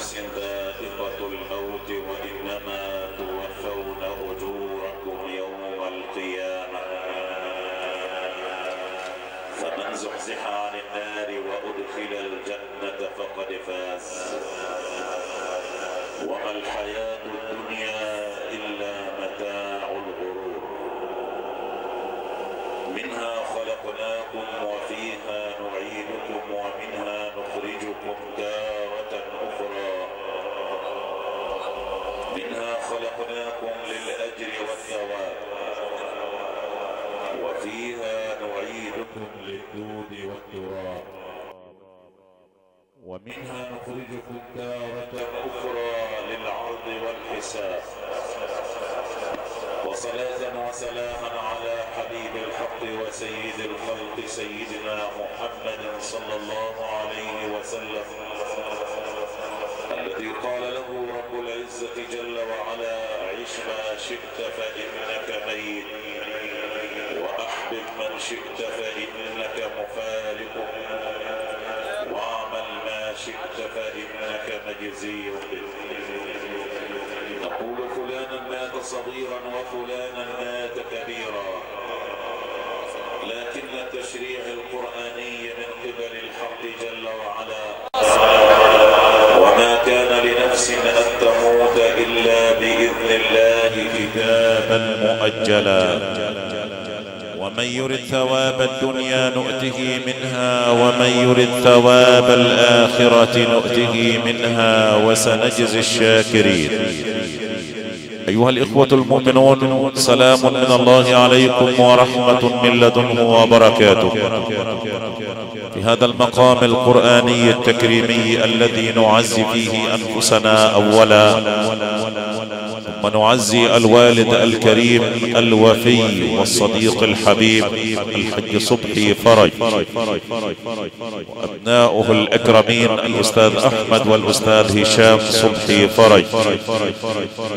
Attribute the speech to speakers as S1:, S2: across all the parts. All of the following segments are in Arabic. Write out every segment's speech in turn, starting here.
S1: نفس ذائقة الموت وإنما توفون أجوركم يوم القيامة. فمن زحزح عن النار وأدخل الجنة فقد فاز. وما الحياة الدنيا إلا متاع الغرور. منها خلقناكم وفيها نعيدكم ومنها نخرجكم تارة أخرى منها خلقناكم للأجر والثواب. وفيها نعيدكم للدود والتراب. ومنها نخرجكم تارة أخرى للعرض والحساب. وصلاة وسلاما على حبيب الحق وسيد الخلق سيدنا محمد صلى الله عليه وسلم الذي قال له رب العزة جل وعلا عش ما شئت فإنك ميت. وأحبب من شئت فإنك مفارق. وأعمل ما شئت فإنك مجزي. نقول فلانا مات صغيرا وفلانا مات كبيرا. لكن التشريع القرآني من قبل الحق جل وعلا. مؤجلا.
S2: ومن يرد ثواب الدنيا نؤته منها ومن يرد ثواب الآخرة نؤته منها وسنجزي الشاكرين. أيها الإخوة المؤمنون سلام من الله عليكم ورحمة من لدنه وبركاته. في هذا المقام القرآني التكريمي الذي نعزي فيه أنفسنا أولا ثم نعزي الوالد الكريم الوفي والصديق الحبيب الحج صبحي فرج. وأبناؤه الأكرمين الأستاذ أحمد والأستاذ هشام صبحي فرج.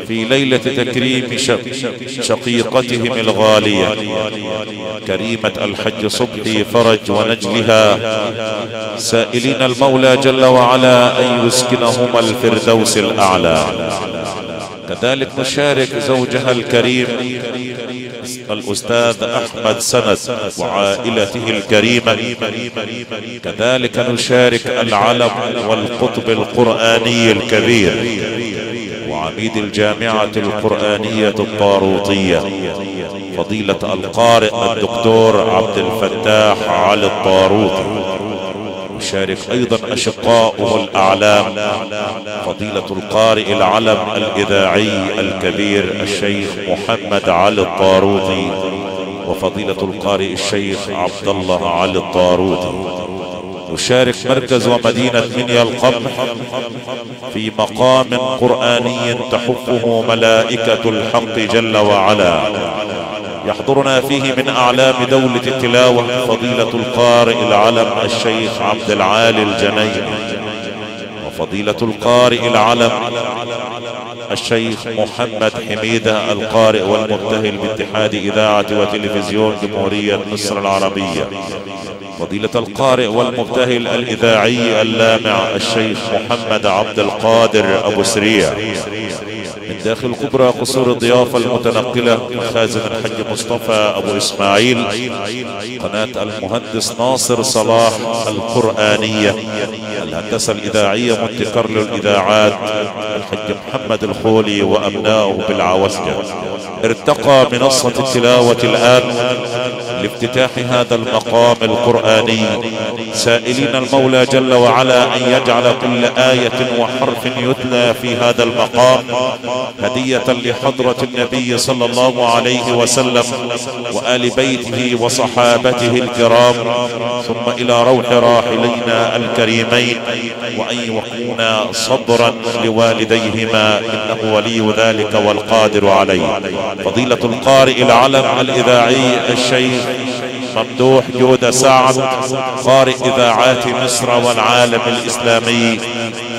S2: في ليلة تكريم شقيقتهم الغالية. كريمة الحج صبحي فرج ونجلها. سائلين المولى جل وعلا أن يسكنهما الفردوس الأعلى. كذلك نشارك زوجها الكريم الأستاذ أحمد سند وعائلته الكريمة. كذلك نشارك العلم والقطب القرآني الكبير وعميد الجامعة القرآنية الطاروطية فضيلة القارئ الدكتور عبد الفتاح علي الطاروطي. يشارك أيضا أشقاؤه الأعلام فضيلة القارئ العلم الإذاعي الكبير الشيخ محمد علي الطاروطي وفضيلة القارئ الشيخ عبد الله علي الطاروطي نشارك مركز ومدينة منيا القمح في مقام قرآني تحفه ملائكة الحق جل وعلا. يحضرنا فيه من أعلام دولة التلاوة فضيلة القارئ العلم الشيخ عبد العالي الجني وفضيلة القارئ العلم الشيخ محمد حميدة القارئ والمبتهل باتحاد إذاعة وتلفزيون جمهورية مصر العربية. فضيلة القارئ والمبتهل الإذاعي اللامع الشيخ محمد عبد القادر أبو سريع. داخل كبرى قصور الضيافة المتنقلة مخازن الحج مصطفى أبو إسماعيل قناة المهندس ناصر صلاح القرآنية الهندسة الإذاعية مبتكر للإذاعات الحج محمد الخولي وأبنائه بالعوسجة ارتقى منصة التلاوة الآن لافتتاح هذا المقام القرآني. سائلين المولى جل وعلا أن يجعل كل آية وحرف يتلى في هذا المقام. هدية لحضرة النبي صلى الله عليه وسلم وآل بيته وصحابته الكرام. ثم إلى روح راحلينا الكريمين. وأن يكون صبرا لوالديهما إنه ولي ذلك والقادر عليه. فضيلة القارئ العلم الإذاعي الشيخ ممدوح جود سعد قارئ إذاعات مصر والعالم الإسلامي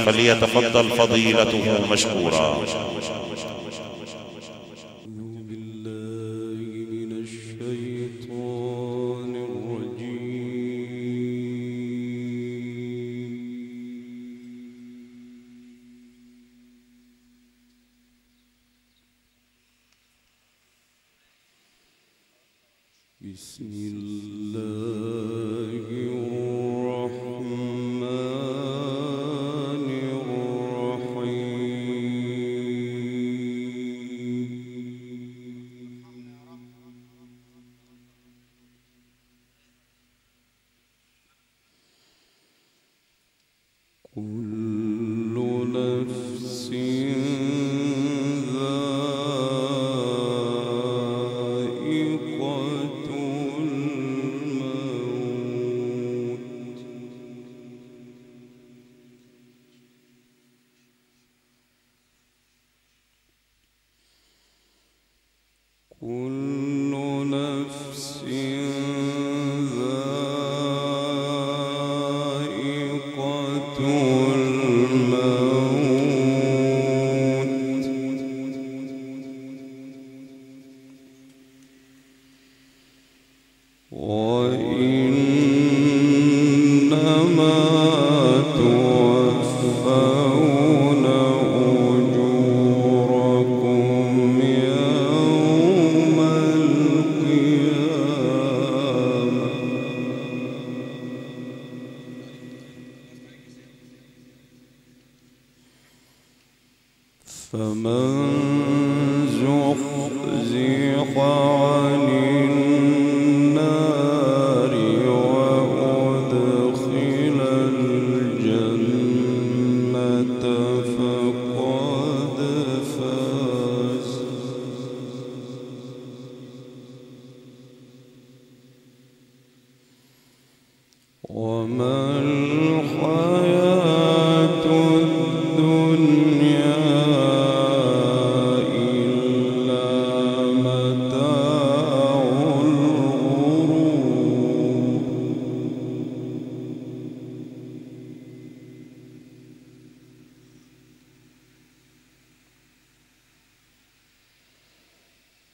S2: فليتفضل فضيلته مشكورا.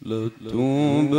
S3: لتبلون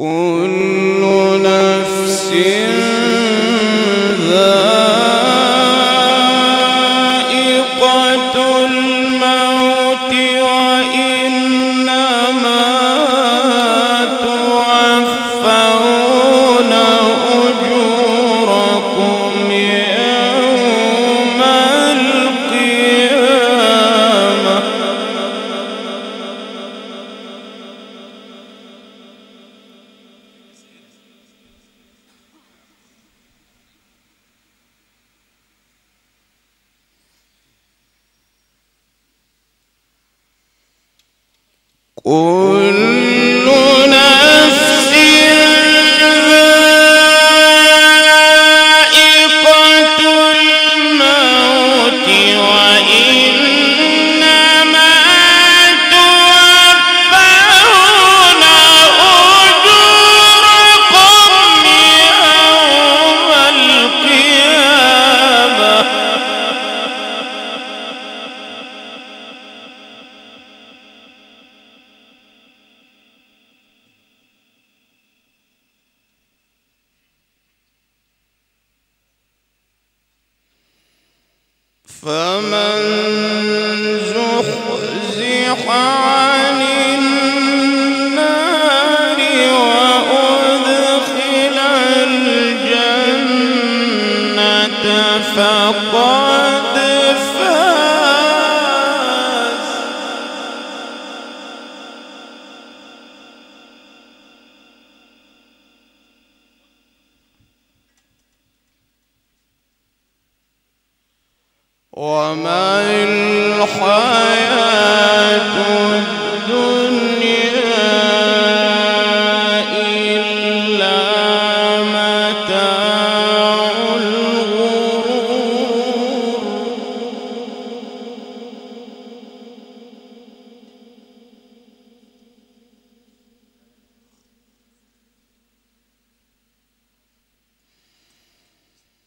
S3: كل نفس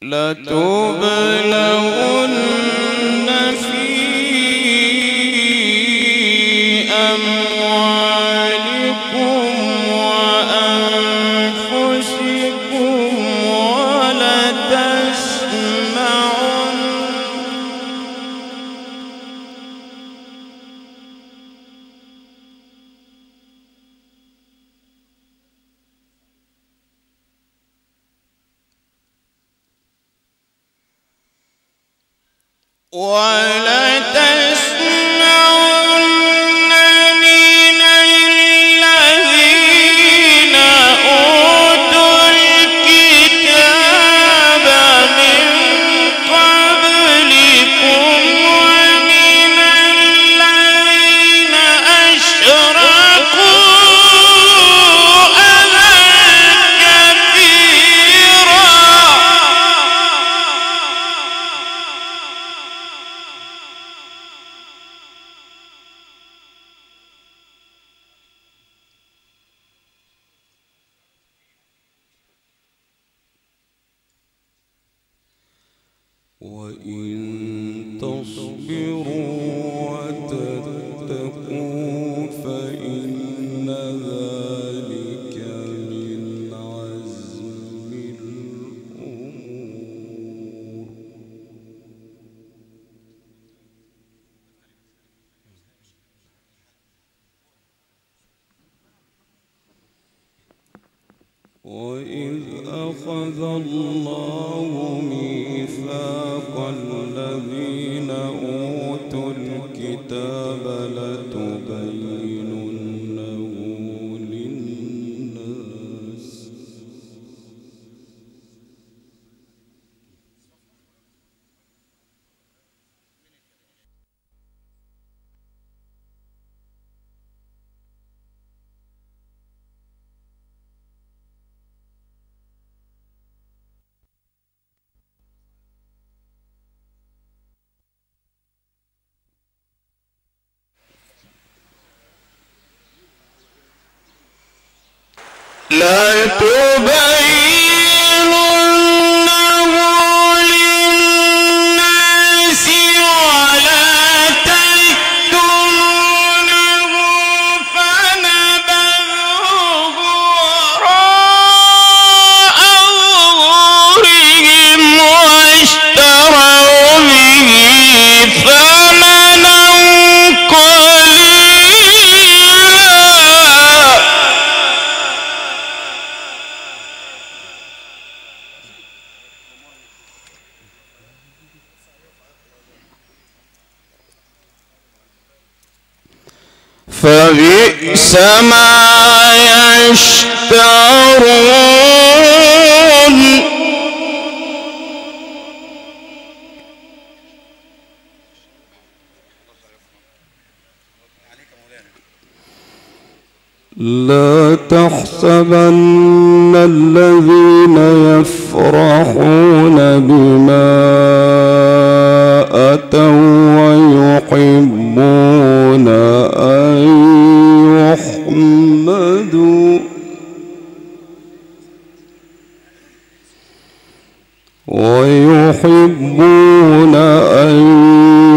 S3: لتبلغن وإن تصبروا بئس يشترون.
S4: لا تحسبن الذين يفرحون ويحبون أن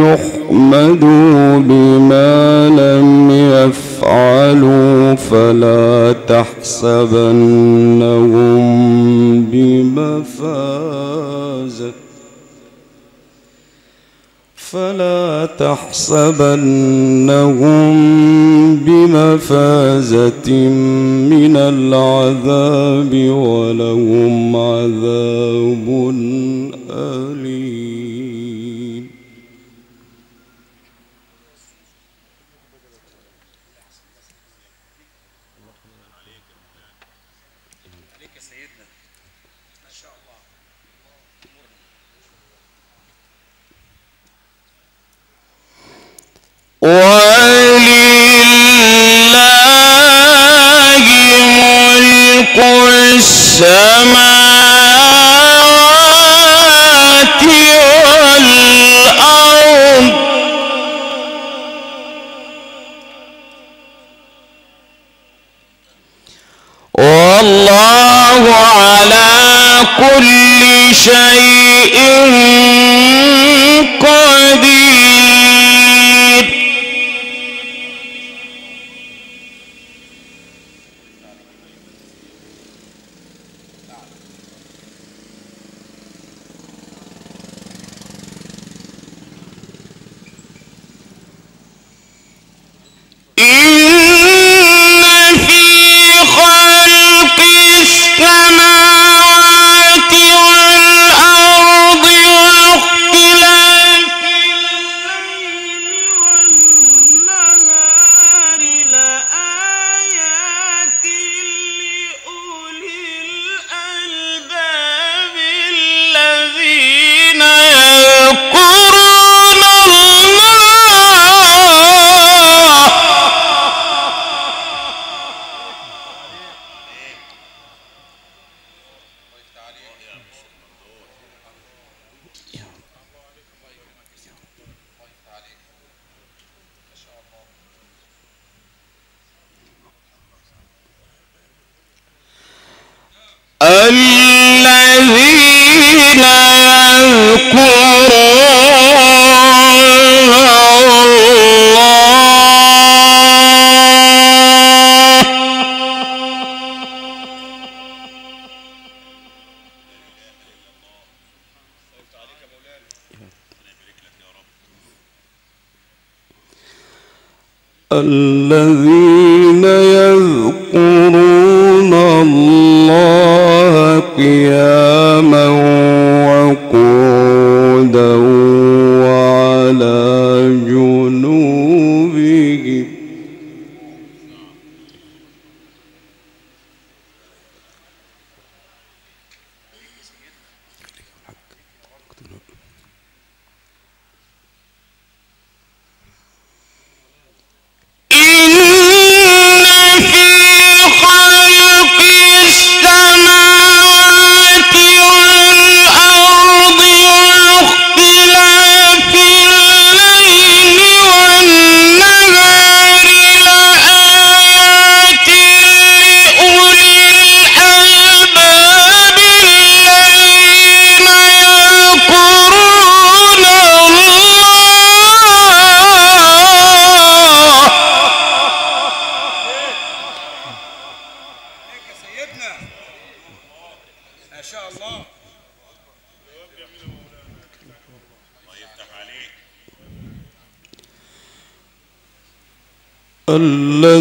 S4: يحمدوا بما لم يفعلوا فلا تحسبنهم بمفازة فلا تحسبنهم بمفازة من العذاب ولهم عذاب
S3: كل شيء الذين يذكرون الله. الذين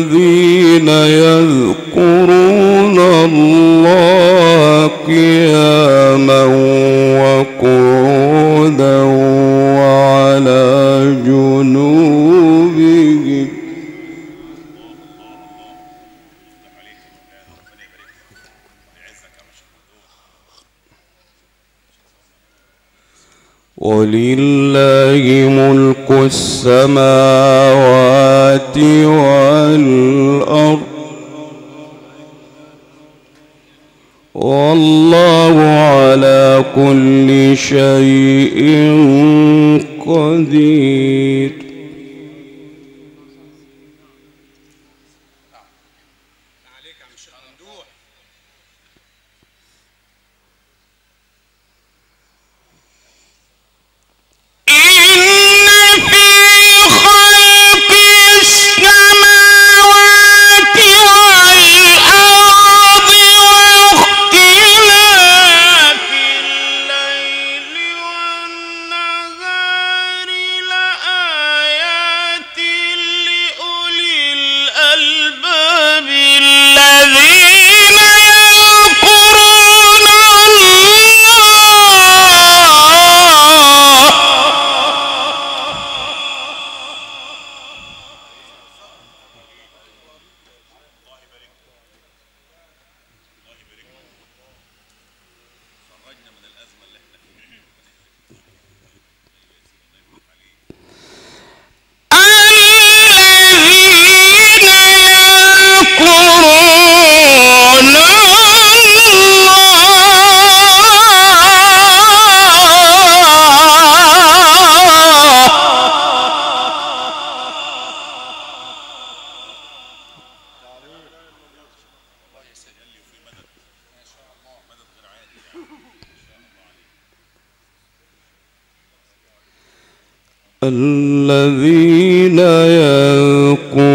S4: الذين يذكرون الله قياما وقعودا وعلى جنوبهم. ولله ملك السماوات والأرض شيء قدير.
S5: عليك عم
S3: الذين يقولون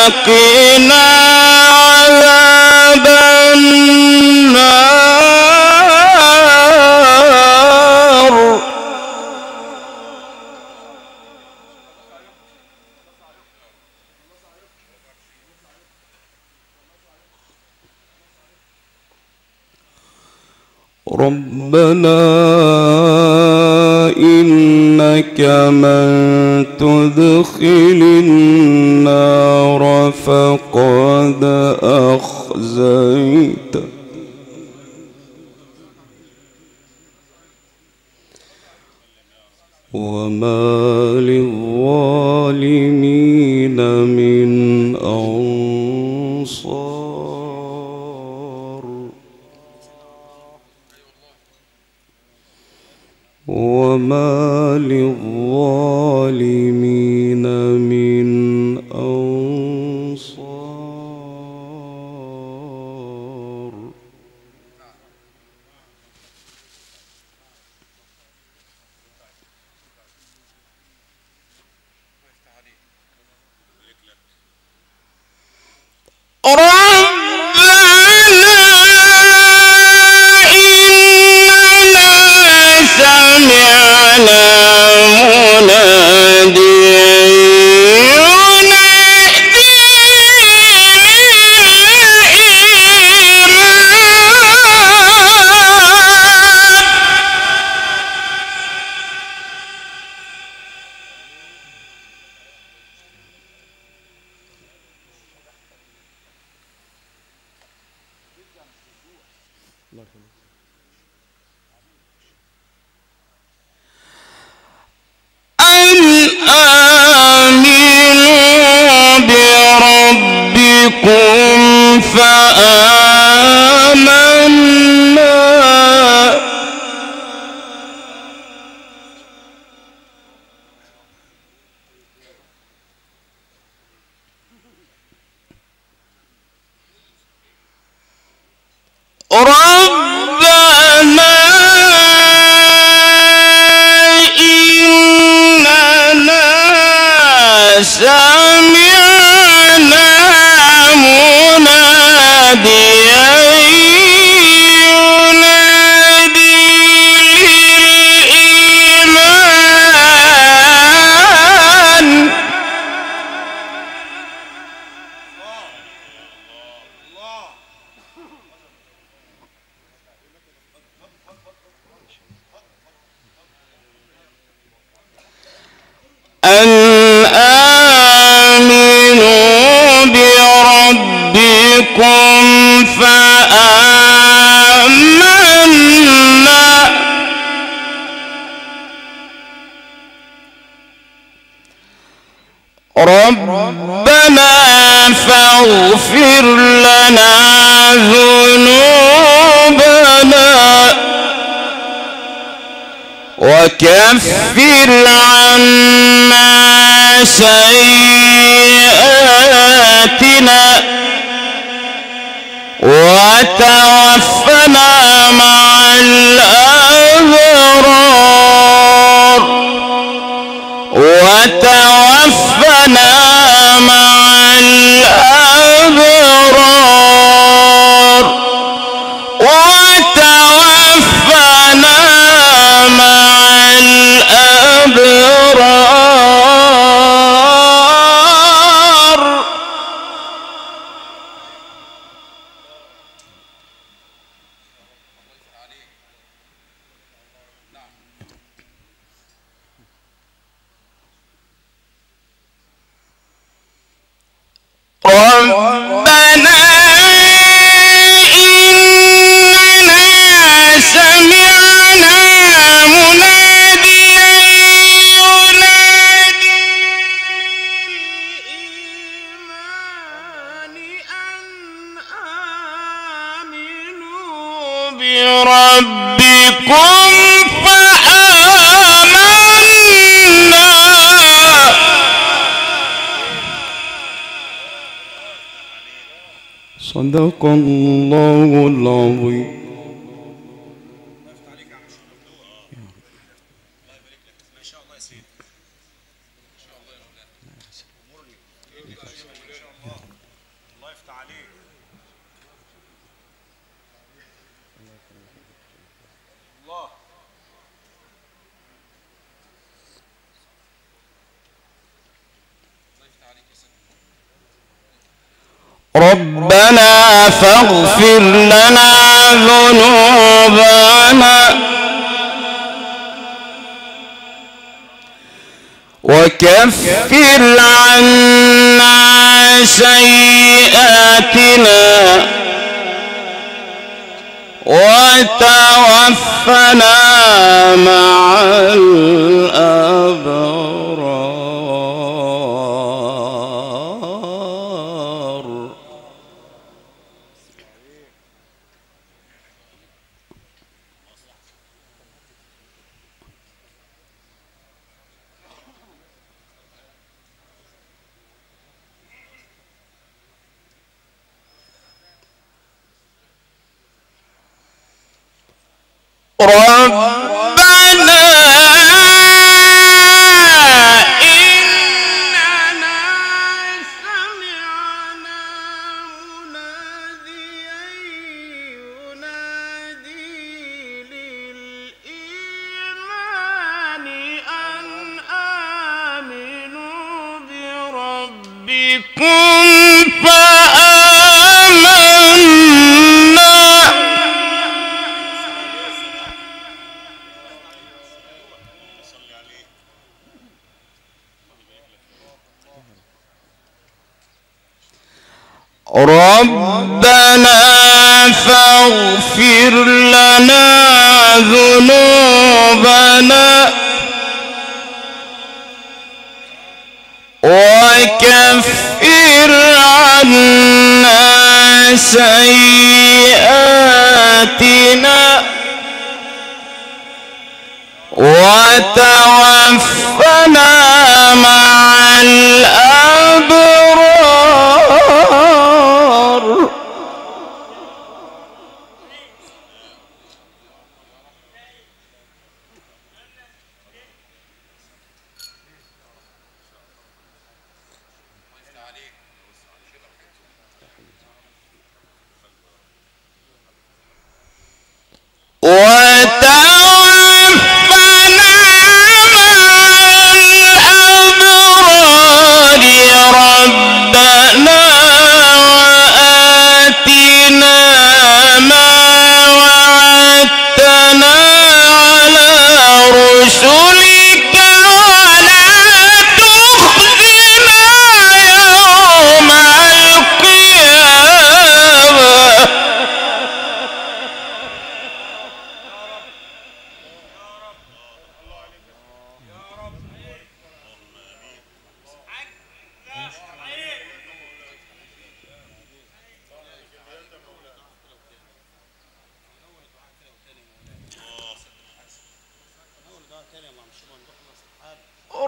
S3: وقنا عذاب النار.
S4: ربنا إنك من وما للظالمين
S3: ربنا فاغفر لنا ذنوبنا وكفر عنا سيئاتنا وتوفنا مع الأبرار وتوفنا na
S4: صدق الله العظيم.
S3: واغفر لنا ذنوبنا وكفر عنا سيئاتنا وتوفنا معنا القرآن ذنوبنا. وكفر عنا سيئاتنا. وتوفنا مع الأرض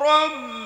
S3: رب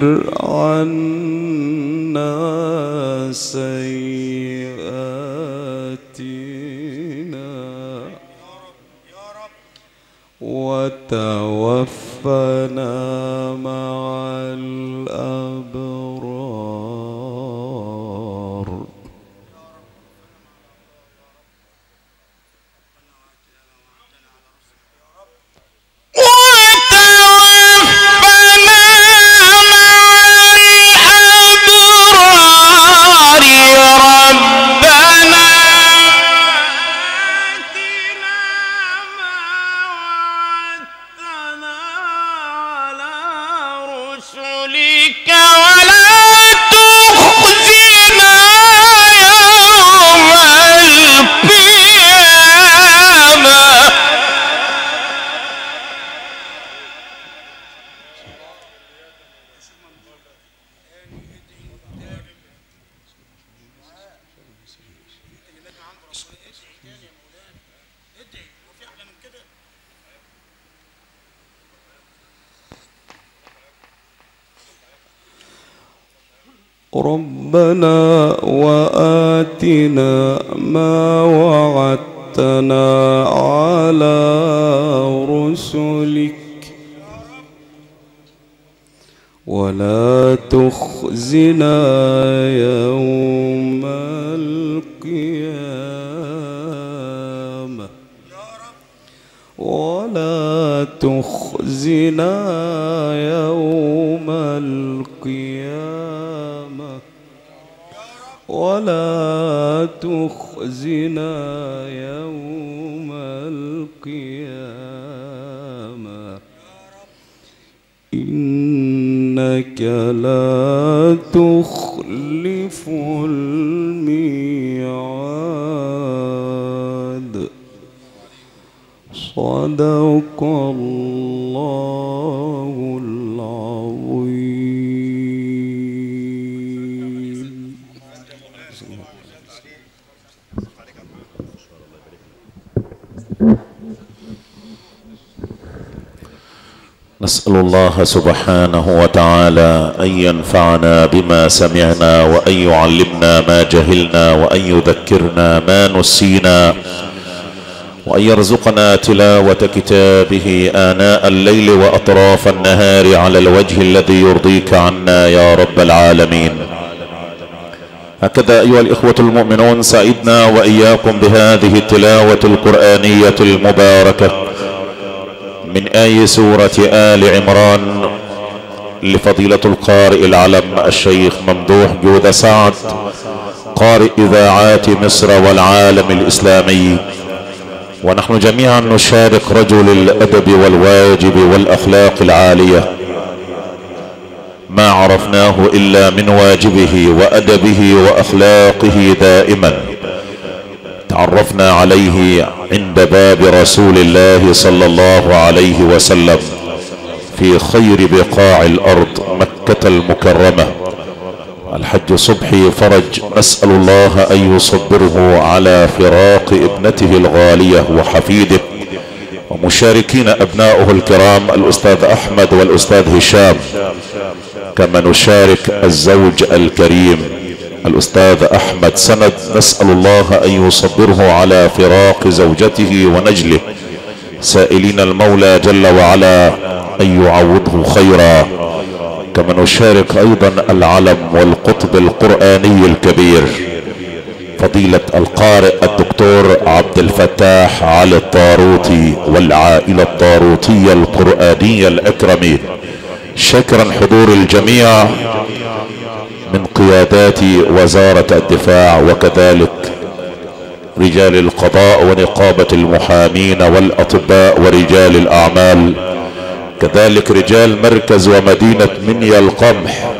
S3: كفر عنا سيئاتنا وتوفنا مع الأبرار.
S4: ربنا وآتنا ما وعدتنا على رسلك. ولا
S3: تخزنا يوم القيامة. ولا تخزنا يوم القيامة. ولا تخزنا يوم القيامة. إنك لا تخلف الميعاد. صدق الله.
S2: نسأل الله سبحانه وتعالى أن ينفعنا بما سمعنا وأن يعلمنا ما جهلنا وأن يذكرنا ما نسينا وأن يرزقنا تلاوة كتابه آناء الليل وأطراف النهار على الوجه الذي يرضيك عنا يا رب العالمين. هكذا أيها الإخوة المؤمنون سعدنا وإياكم بهذه التلاوة القرآنية المباركة. من آي سورة آل عمران لفضيلة القارئ العلم الشيخ ممدوح جود سعد قارئ إذاعات مصر والعالم الإسلامي. ونحن جميعا نشارك رجل الأدب والواجب والأخلاق العالية. ما عرفناه إلا من واجبه وأدبه وأخلاقه دائما. تعرفنا عليه عند باب رسول الله صلى الله عليه وسلم في خير بقاع الأرض مكة المكرمة. الحج صبحي فرج نسأل الله أن يصبره على فراق ابنته الغالية وحفيده. ومشاركين أبناؤه الكرام الأستاذ أحمد والأستاذ هشام. كما نشارك الزوج الكريم الأستاذ أحمد سند نسأل الله أن يصبره على فراق زوجته ونجله. سائلين المولى جل وعلا أن يعوضه خيرا. كما نشارك أيضا العلم والقطب القرآني الكبير. فضيلة القارئ الدكتور عبد الفتاح علي الطاروطي والعائلة الطاروطية القرآنية الأكرمين شكرا حضور الجميع. قيادات وزارة الدفاع وكذلك رجال القضاء ونقابة المحامين والأطباء ورجال الأعمال. كذلك رجال مركز ومدينة منيا القمح.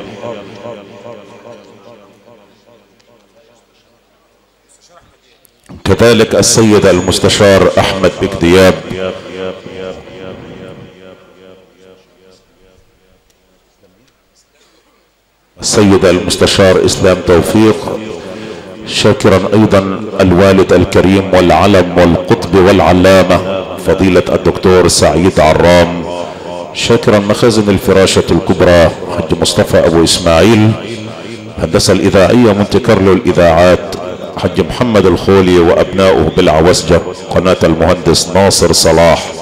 S2: كذلك السيد المستشار أحمد بك السيد المستشار إسلام توفيق شاكرا أيضا الوالد الكريم والعلم والقطب والعلامة فضيلة الدكتور سعيد عرام شاكرا مخازن الفراشة الكبرى حج مصطفى أبو إسماعيل هندسة الإذاعية مونتي كارلو الاذاعات حج محمد الخولي وأبناؤه بالعوسجة قناة المهندس ناصر صلاح.